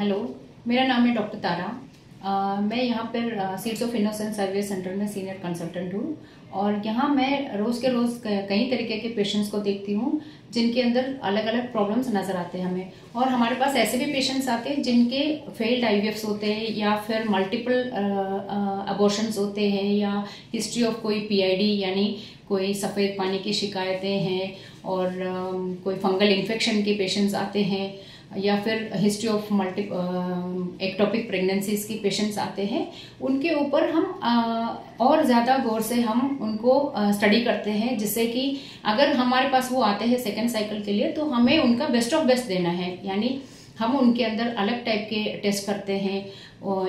Hello मेरा नाम है डॉक्टर तारा uh, मैं यहाँ पर seeds of innocence service centre में सीनियर कंसल्टेंट हूँ और यहाँ मैं रोज़ के रोज़ कई तरीके के पेशेंट्स को देखती हूँ जिनके अंदर अलग अलग प्रॉब्लम्स नज़र आते हैं हमें और हमारे पास ऐसे भी पेशेंट्स आते हैं जिनके फेल्ड आई होते हैं या फिर मल्टीपल अबॉर्शंस होते हैं या हिस्ट्री ऑफ़ कोई पीआईडी यानी कोई सफ़ेद पानी की शिकायतें हैं और आ, कोई फंगल इन्फेक्शन के पेशेंट्स आते हैं। या फिर history of multi ectopic pregnancies की पेशेंट्स आते हैं उनके ऊपर हम uh, और ज़्यादा गौर से हम उनको स्टडी करते हैं जिससे कि अगर हमारे पास वो आते हैं सेकेंड साइकिल के लिए तो हमें उनका बेस्ट ऑफ़ बेस्ट देना है। यानी हम उनके अंदर अलग टाइप के टेस्ट करते हैं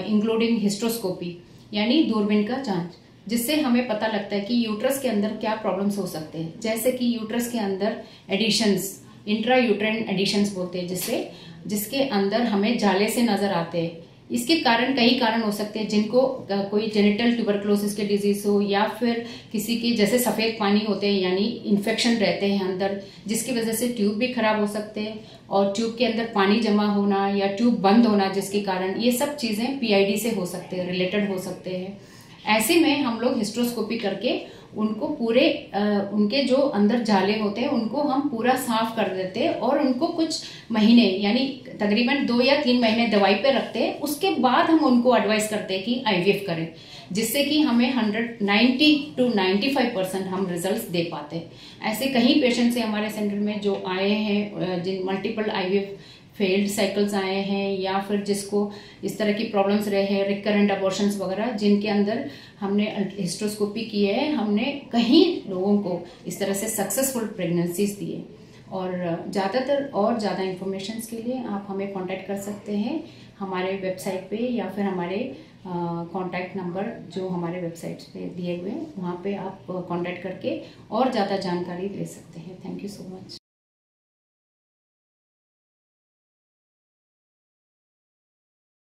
इंक्लूडिंग हिस्ट्रोस्कोपी यानी दूरबीन का जाँच जिससे हमें पता लगता है कि यूट्रस के अंदर क्या प्रॉब्लम्स हो सकते हैं। जैसे कि यूट्रस के अंदर एडिशंस इंट्रा यूट्रेन एडिशन बोलते हैं जिससे, जिसके अंदर हमें जाले से नज़र आते हैं। इसके कारण, कई कारण हो सकते हैं जिनको कोई जेनिटल ट्यूबरक्लोसिस के डिज़ीज़ हो या फिर किसी के जैसे सफ़ेद पानी होते हैं, यानी इन्फेक्शन रहते हैं अंदर, जिसकी वजह से ट्यूब भी खराब हो सकते हैं और ट्यूब के अंदर पानी जमा होना या ट्यूब बंद होना जिसके कारण ये सब चीज़ें पीआईडी से हो सकते हैं रिलेटेड हो सकते हैं। ऐसे में हम लोग हिस्ट्रोस्कोपी करके उनको पूरे आ, उनके जो अंदर जाले होते हैं उनको हम पूरा साफ़ कर देते हैं और उनको कुछ महीने यानी तकरीबन दो या तीन महीने दवाई पे रखते हैं उसके बाद हम उनको एडवाइस करते हैं कि आईवीएफ करें जिससे कि हमें hundred ninety two ninety five percent हम रिज़ल्ट दे पाते। हैं ऐसे कई पेशेंट्स हैं हमारे सेंटर में जो आए हैं जिन मल्टीपल आईवीएफ फेल्ड साइकिल्स आए हैं, या फिर जिसको इस तरह की प्रॉब्लम्स रहे हैं रिकरेंट अबॉर्शंस वगैरह, जिनके अंदर हमने हिस्ट्रोस्कोपी की है, हमने कहीं लोगों को इस तरह से सक्सेसफुल प्रेगनेंसीज दिए। और ज़्यादातर और ज़्यादा इंफॉर्मेशन के लिए आप हमें कांटेक्ट कर सकते हैं हमारे वेबसाइट पे, या फिर हमारे कांटेक्ट नंबर जो हमारे वेबसाइट पे दिए हुए हैं, वहाँ पे आप कॉन्टैक्ट करके और ज़्यादा जानकारी ले सकते हैं। Thank you so much